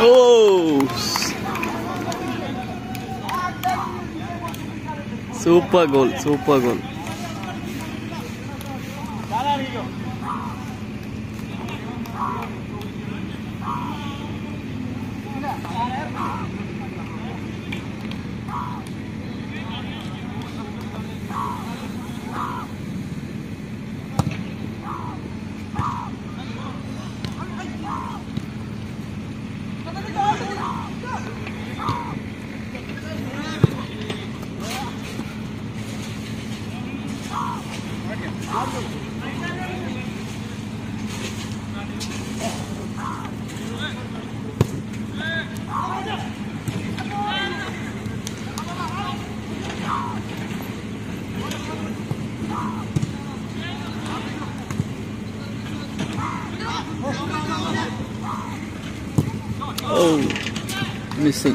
Oh. Super goal, super goal. Ừ. Oh, missing.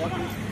है